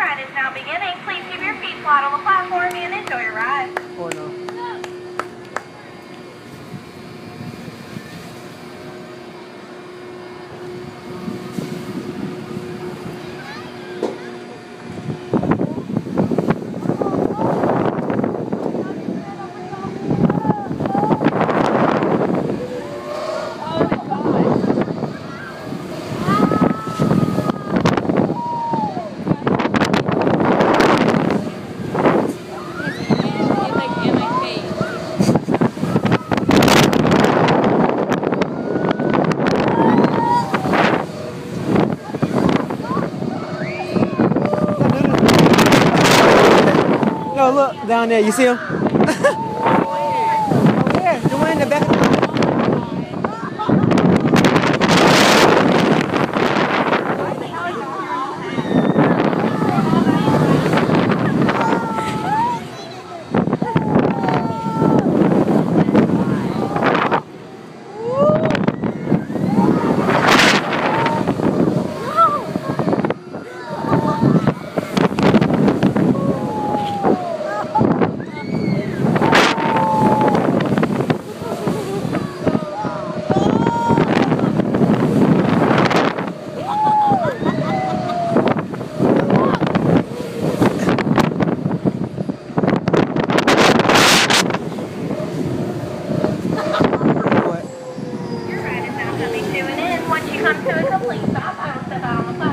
ride is now beginning. Please keep your feet flat on the platform Look, down there. You see him? once you come to a complete stop, I will step out on the side.